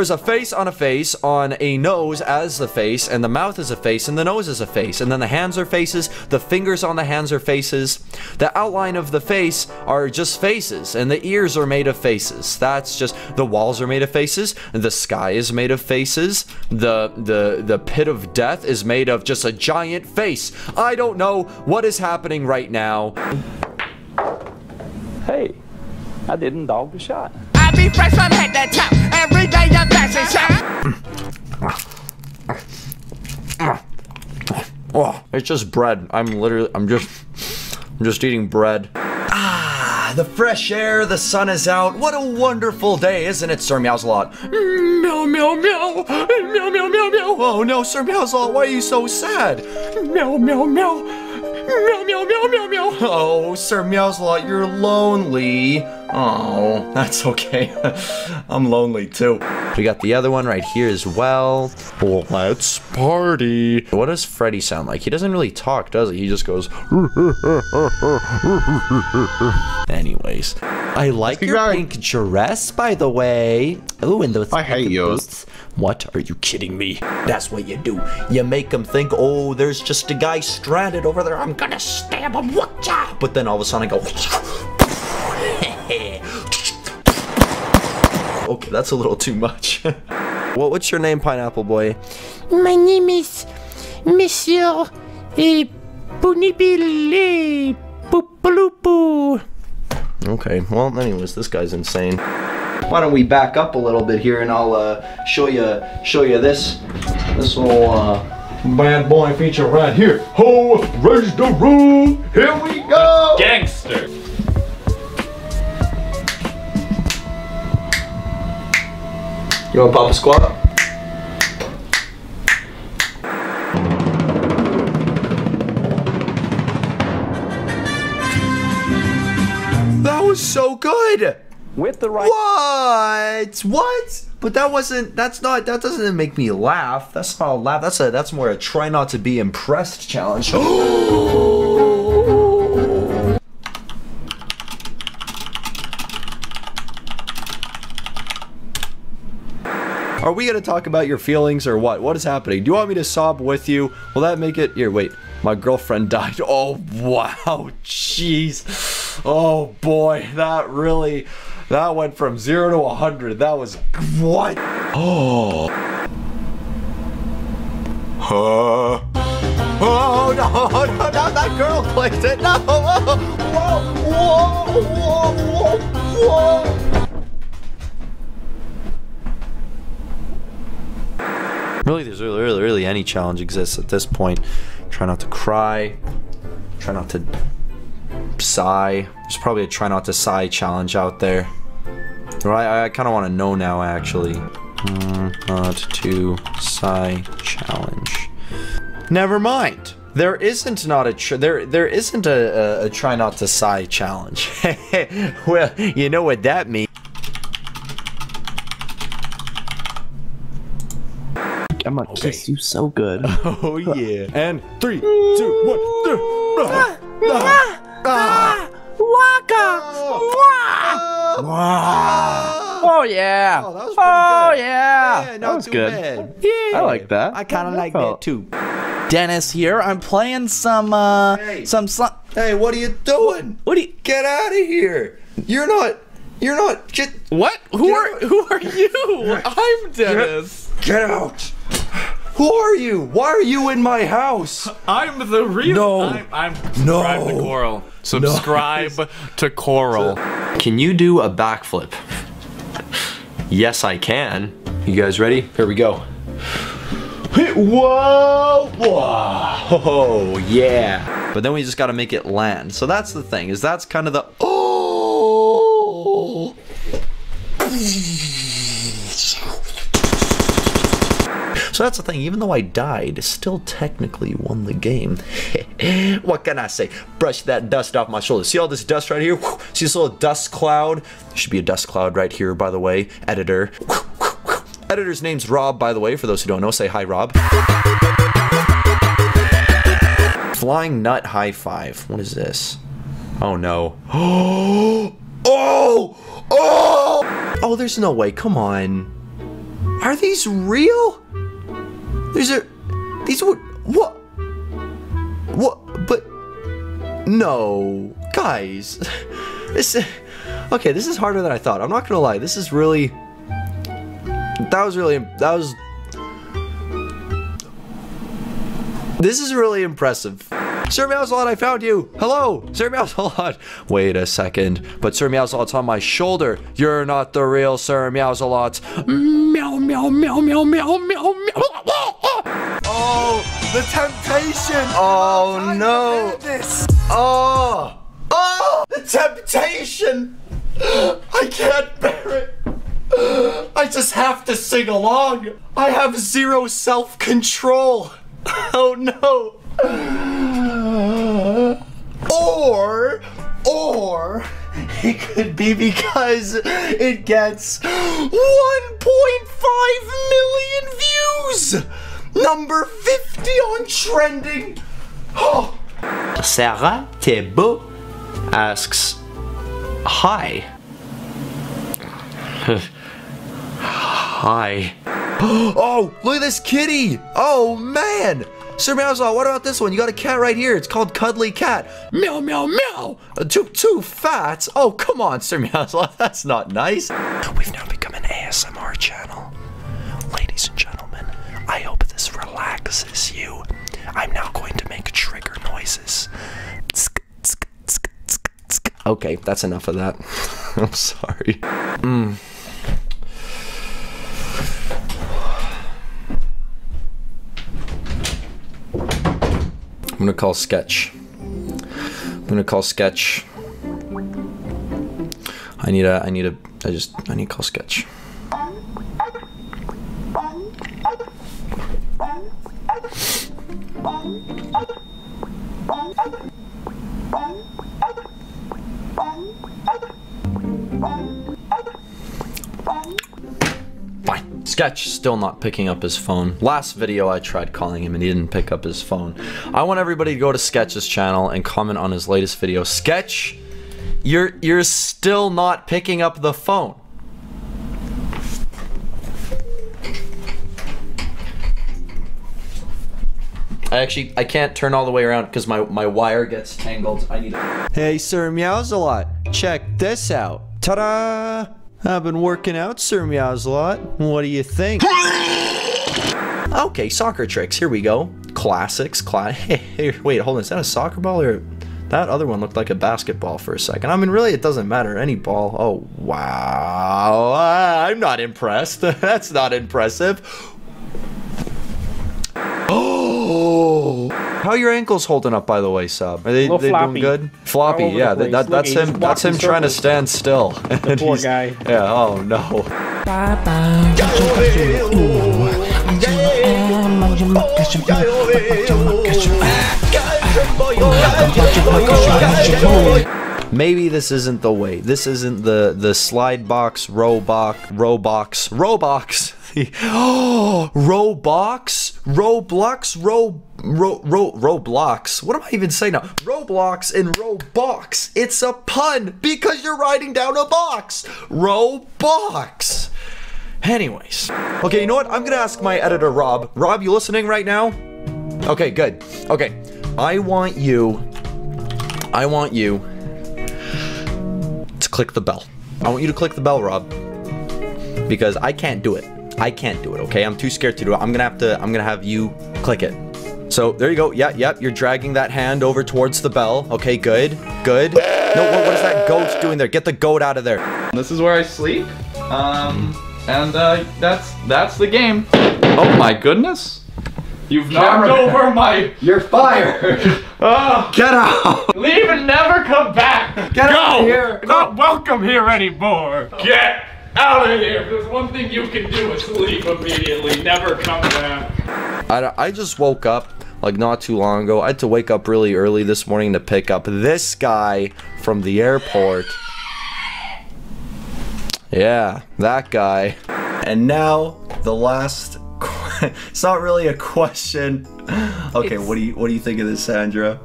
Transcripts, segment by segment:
There's a face on a face on a nose as the face, and the mouth is a face, and the nose is a face, and then the hands are faces, the fingers on the hands are faces. The outline of the face are just faces, and the ears are made of faces. That's just the walls are made of faces, the sky is made of faces, the the the pit of death is made of just a giant face. I don't know what is happening right now. Hey, I didn't dog the shot. I be fresh on head that top. Every day I'm fashion shop. Oh, it's just bread. I'm literally, I'm just, I'm just eating bread. Ah, the fresh air, the sun is out. What a wonderful day, isn't it, Sir Meowsalot? Meow, meow, meow. Meow, meow, meow, meow. Oh no, Sir Meowsalot, why are you so sad? Meow, meow, meow. Meow, meow, meow, meow, meow. Oh, Sir Meowsalot, you're lonely. Oh, that's okay. I'm lonely too. We got the other one right here as well. Let's party. What does Freddy sound like? He doesn't really talk, does he? He just goes. Anyways, I like your guy. pink dress, by the way. Oh, and those. I hate pink yours. boots. What? Are you kidding me? That's what you do. You make them think, oh, there's just a guy stranded over there. I'm gonna stab him. Whatcha? But then all of a sudden I go. that's a little too much. what, what's your name, Pineapple Boy? My name is Monsieur eh, Bunibile Poopaloopoo. Okay, well, anyways, this guy's insane. Why don't we back up a little bit here and I'll uh, show you show you this this little uh, bad boy feature right here. Ho, raise the roof. Here we go. Gangster. You want to pop a squat? That was so good. With the right. What? What? But that wasn't. That's not. That doesn't make me laugh. That's not a laugh. That's a. That's more a try not to be impressed challenge. Are we gonna talk about your feelings or what? What is happening? Do you want me to sob with you? Will that make it? Here, wait. My girlfriend died. Oh wow, jeez. Oh boy, that really. That went from zero to a hundred. That was what? Oh. Huh. Oh no, no, no, that girl clicked it. No. Whoa, whoa, whoa, whoa, whoa. Really, there's really, really, really any challenge exists at this point. Try not to cry. Try not to sigh. There's probably a try not to sigh challenge out there. Right, I, I kind of want to know now, actually. Mm, not to sigh challenge. Never mind. There isn't not a tr- there there isn't a, a, a try not to sigh challenge. well, you know what that means. I'm gonna kiss you so good. Oh yeah. And three, two, one. Ah, ah, ah, ah. Oh yeah. Oh, that was Oh good. yeah. Yeah, not that was too good. bad. Yeah. I like that. I kind of like felt- that too. Denis here. I'm playing some uh Hey. some sl- Hey, what are you doing? What do you Get out of here! You're not. You're not. Get. What? Who Get are out. who are you? I'm Denis. Get out! Who are you? Why are you in my house? I'm the real. No. I'm, I'm subscribe to Corl. Subscribe to Corl. Can you do a backflip? Yes, I can. You guys ready? Here we go. Whoa! Whoa! Oh, yeah. But then we just gotta make it land. So that's the thing, is that's kind of the. Oh! So that's the thing, even though I died, still technically won the game. what can I say? Brush that dust off my shoulder. See all this dust right here? See this little dust cloud? There should be a dust cloud right here, by the way. Editor. Editor's name's Rob, by the way, for those who don't know. Say hi, Rob. Flying Nut High Five. What is this? Oh no. Oh! Oh! Oh! Oh, there's no way. Come on. Are these real? These are. These would. What? What? But. No. Guys. This. Okay, this is harder than I thought. I'm not gonna lie. This is really. That was really. That was. This is really impressive. Sir Meowsalot, I found you. Hello, Sir Meowsalot. Wait a second. But Sir Meowsalot's on my shoulder. You're not the real Sir Meowsalot. Meow, meow, meow, meow, meow, meow, meow. The temptation. Oh, no. Oh, oh, the temptation. I can't bear it. I just have to sing along. I have zero self-control. Oh no. Or, or, it could be because it gets 1.5 million views! Number 50 on trending! Oh. Sarah Thébault asks, Hi. Hi. Oh, look at this kitty! Oh man! Sir Meowsaw, what about this one? You got a cat right here. It's called Cuddly Cat. Meow, meow, meow. Uh, too, too fat. Oh, come on, Sir Meowsaw. That's not nice. We've now become an ASMR relaxes you. I'm now going to make trigger noises. Okay, that's enough of that. I'm sorry. Mm. I'm gonna call sketch. I'm gonna call sketch. I need a. I need a. I just. I need to call sketch. Fine. Sketch still not picking up his phone. Last video I tried calling him and he didn't pick up his phone. I want everybody to go to Sketch's channel and comment on his latest video. Sketch, you're you're still not picking up the phone. I actually I can't turn all the way around because my my wire gets tangled. I need. Hey, Sir Meowsalot, check this out. Ta-da! I've been working out, Sir Meowsalot. What do you think? okay, soccer tricks. Here we go. Classics. Cla hey, wait, hold on. Is that a soccer ball or that other one looked like a basketball for a second? I mean, really, it doesn't matter. Any ball. Oh, wow. I'm not impressed. That's not impressive. Oh, how are your ankles holding up, by the way, Sub? Are they, they doing good? Floppy, yeah. That, that, place. Look, that's him. That's him trying to stand still. And poor guy. Yeah. Oh no. Maybe this isn't the way. This isn't the the slide box, Roblox, Roblox, Roblox. Oh, Roblox, Roblox, Ro, Ro, Ro, Roblox. What am I even saying now? Roblox and Roblox. It's a pun because you're riding down a box. Roblox. Anyways, okay, you know what? I'm gonna ask my editor, Rob. Rob, you listening right now? Okay, good. Okay, I want you. I want you to click the bell. I want you to click the bell, Rob. Because I can't do it. I can't do it, okay? I'm too scared to do it. I'm gonna have to, I'm gonna have you click it. So there you go. Yeah, yep. You're dragging that hand over towards the bell. Okay, good, good. No, what, what is that goat doing there? Get the goat out of there. This is where I sleep. Um, and uh, that's that's the game. Oh my goodness! You've knocked over my. You're fired. Oh, Get out. leave and never come back. Get Go. out of here. Not welcome here anymore. Get out of here. There's one thing you can do is leave immediately. Never come back. I, I just woke up like not too long ago. I had to wake up really early this morning to pick up this guy from the airport. Yeah, that guy. And now the last it's not really a question. Okay, It's- what do you what do you think of this, Sandra?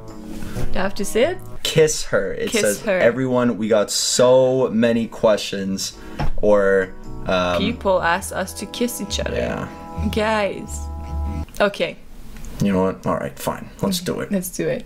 Do I have to say it? Kiss her. It Kiss says her. everyone. We got so many questions, or um, People ask us to kiss each other. yeah. Guys. Okay, You know what? All right, fine. Let's do it. let's do it.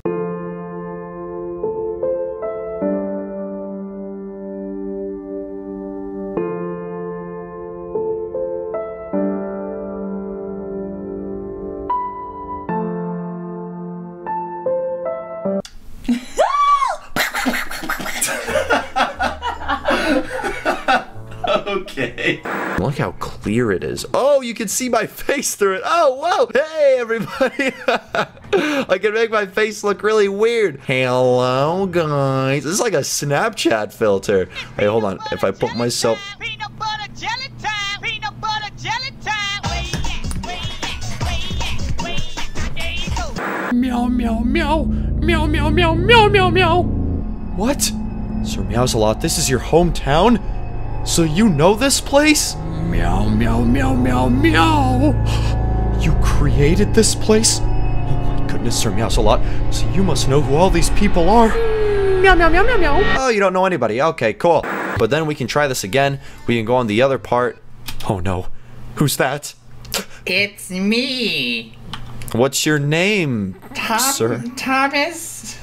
Clear it is. Oh, you can see my face through it. Oh, whoa. Hey, everybody. I can make my face look really weird. Hello, guys. This is like a Snapchat filter. Hey, hold on. If I put myself. Meow, meow, meow. Meow, meow, meow, meow, meow, meow. What? Sir Meowsalot, this is your hometown? So you know this place? Meow, meow, meow, meow, meow. You created this place? Oh my goodness, Sir Meows a lot. So you must know who all these people are. Meow, meow, meow, meow, meow. Oh, you don't know anybody. Okay, cool. But then we can try this again. We can go on the other part. Oh no. Who's that? It's me, What's your name, Tom, sir? Thomas.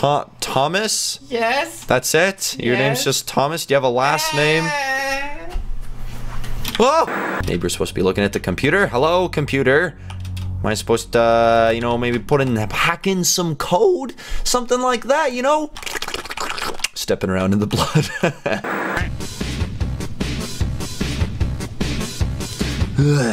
Tho- Thomas? Yes. That's it? Your name's just Thomas? Do you have a last name? Oh! Neighbor's supposed to be looking at the computer. Hello, computer. Am I supposed to, uh, you know, maybe put in, hack in some code? Something like that, you know? Stepping around in the blood.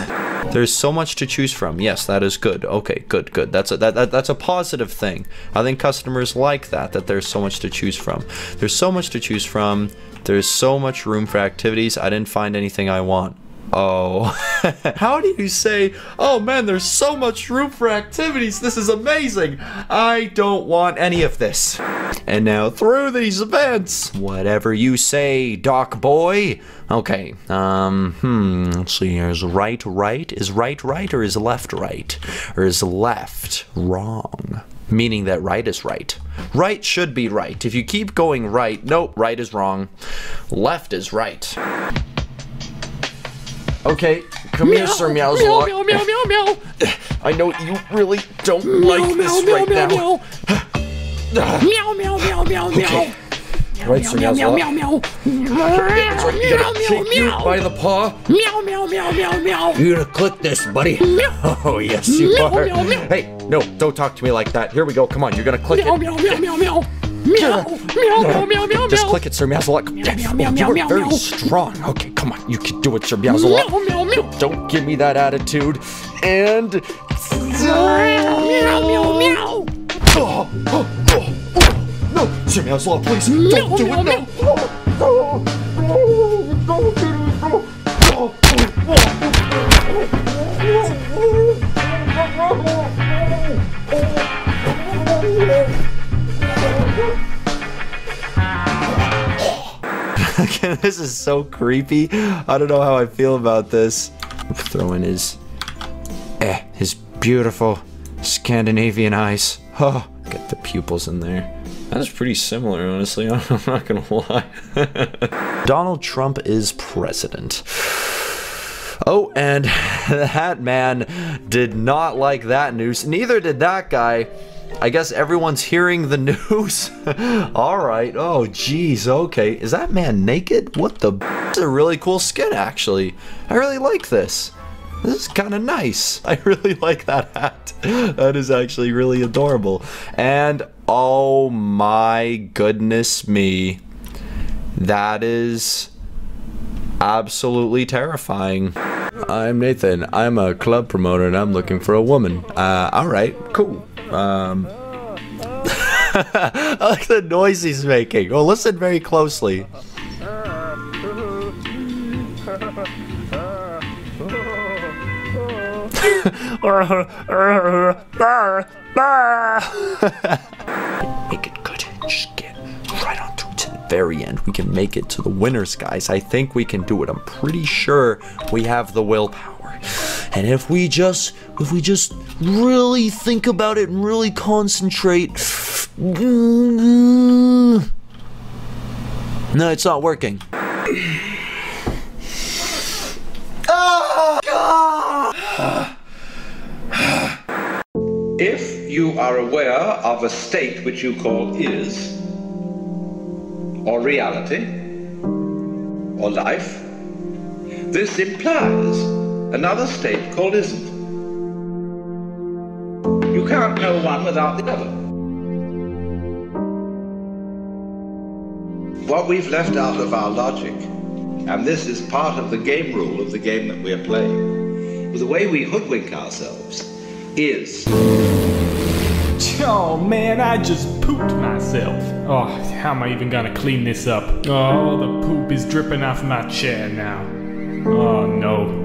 There's so much to choose from. Yes, that is good. Okay, good, good. That's a that, that that's a positive thing. I think customers like that that there's so much to choose from. There's so much to choose from. There's so much room for activities. I didn't find anything I want. Oh. How do you say, "Oh man, there's so much room for activities. This is amazing. I don't want any of this." And now through these events. Whatever you say, Doc boy. Okay. Um, hmm, let's see here. Is right right? Is right right or is left right? Or is left wrong? Meaning that right is right. Right should be right. If you keep going right, nope, right is wrong. Left is right. Okay, come here, Sir Meow, meow, meow, meow, meow. I know you really don't Meow, like meow, this meow, right meow, now. meow. Meow, mew, meow, meow, meow. Right, Sir Meow, meow, meow, meow. That's right, you're Meow, gonna meow, take you meow. by the paw. Meow, meow, meow, meow, meow. You're gonna click this, buddy. Meow. Oh, yes, you Meow, are. meow, meow. Hey, no, don't talk to me like that. Here we go. Come on, you're gonna click Meow, it. meow, meow, meow, meow. Meow, meow, meow, meow, meow, Just meow. click it, Sir Meowsalot. Yes. meow, Oh, meow, you meow, are meow, very meow. strong. Okay, come on. You can do it, Sir Meowsalot. Meow, meow, meow. Don't give me that attitude. And... Meow, meow, meow. Oh, oh, oh, oh. No, Sir Meowsalot, please. Don't do meow, it. meow. No. Oh. This is so creepy. I don't know how I feel about this. Throw in his, eh, his beautiful Scandinavian eyes. Oh, get the pupils in there. That is pretty similar, honestly. I'm not gonna lie. Donald Trump is president. Oh, and that man did not like that news. Neither did that guy. I guess everyone's hearing the news. All right. Oh, geez. Okay. Is that man naked? What the? It's a really cool skin, actually. I really like this. This is kind of nice. I really like that hat. That is actually really adorable. And oh my goodness me. That is absolutely terrifying. I'm Nathan. I'm a club promoter and I'm looking for a woman. Uh, all right, cool. Um, I like the noise he's making. Oh, listen very closely. Make it good. Just get right on through to the very end. We can make it to the winners, guys. I think we can do it. I'm pretty sure we have the willpower. And if we just if we just really think about it and really concentrate No, it's not working. Ah, if you are aware of a state which you call is, or reality, or life, this implies another state called isn't. You can't know one without the other. What we've left out of our logic, and this is part of the game rule of the game that we're playing, the way we hoodwink ourselves is Oh man, I just pooped myself. Oh, how am I even gonna clean this up? Oh, the poop is dripping off my chair now. Oh no.